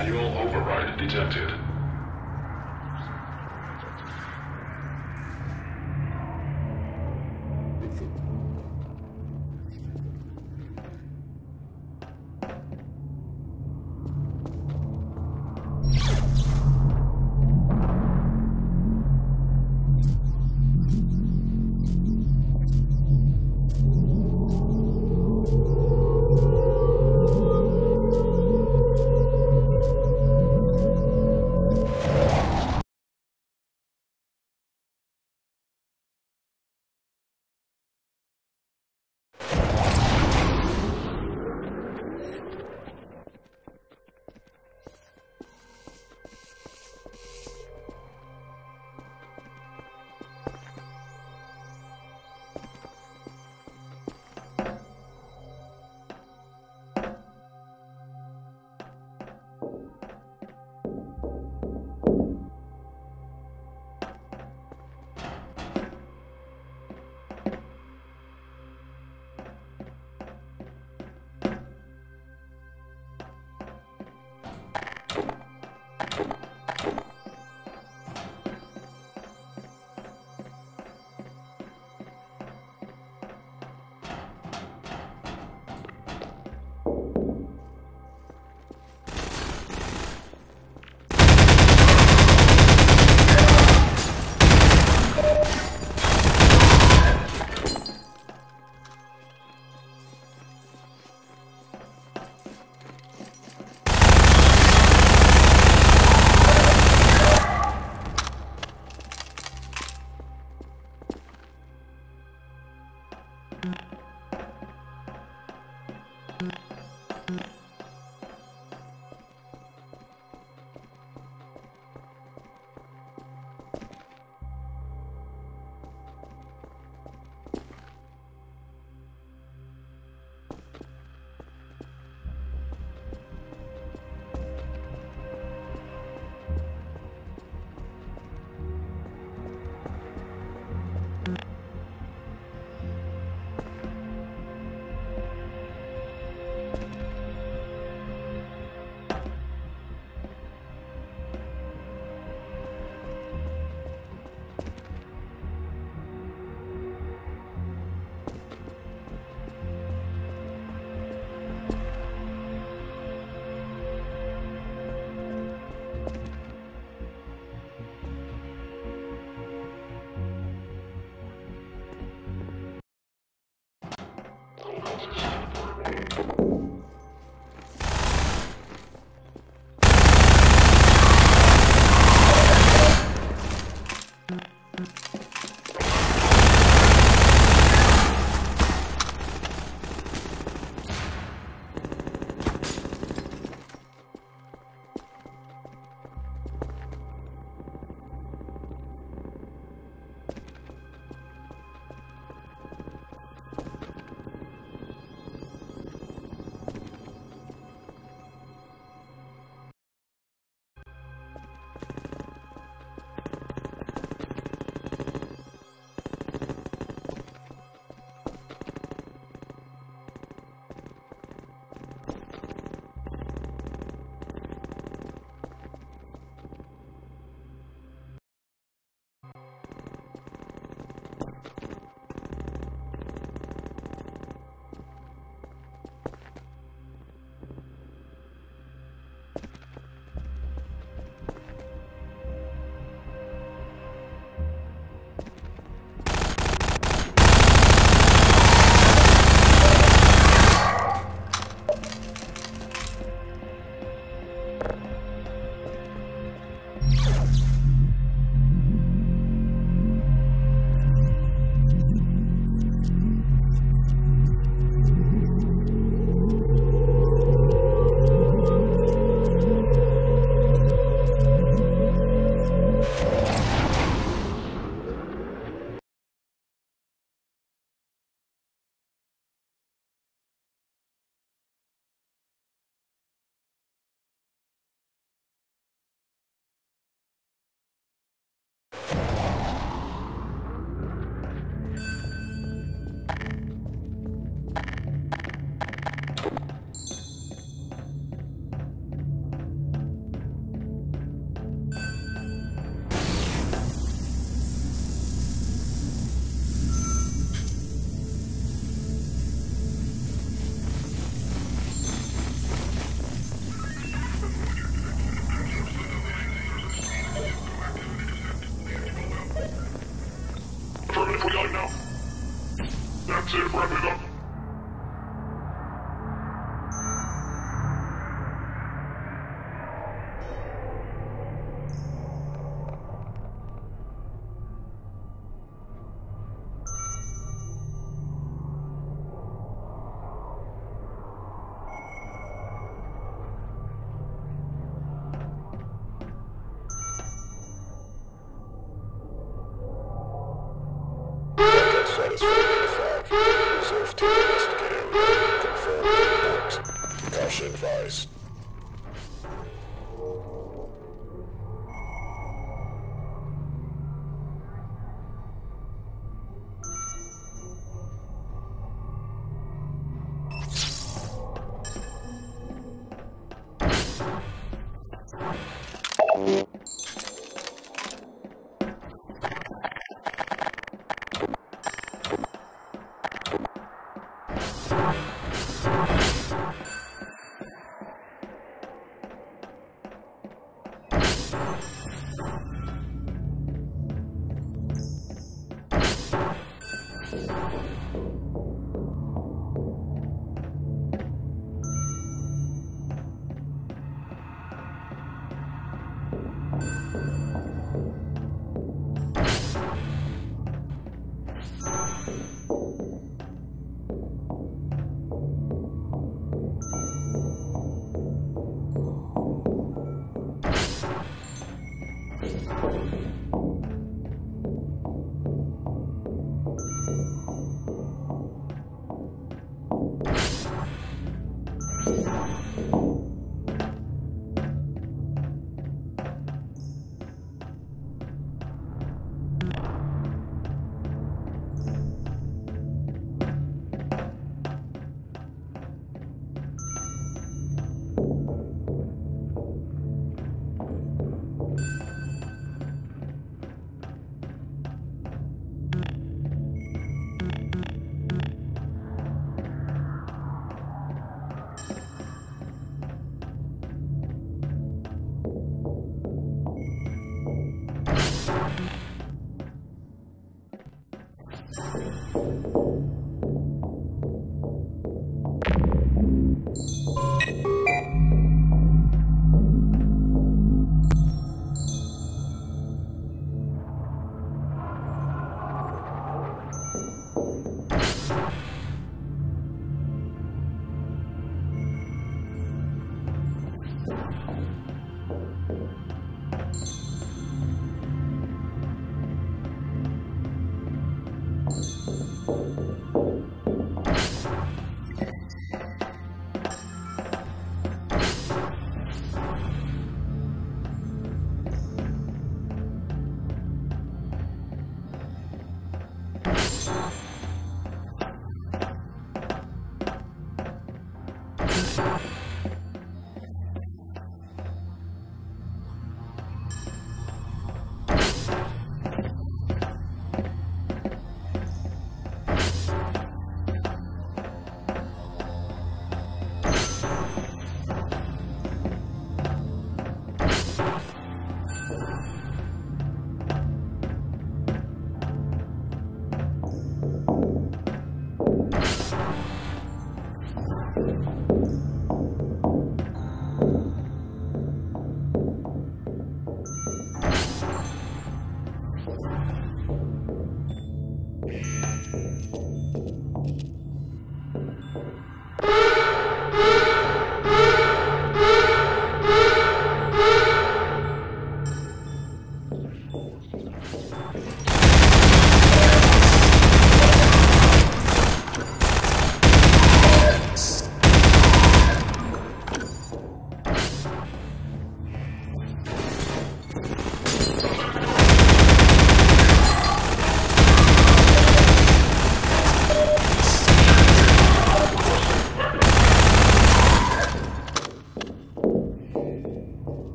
Manual override detected.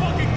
Fucking.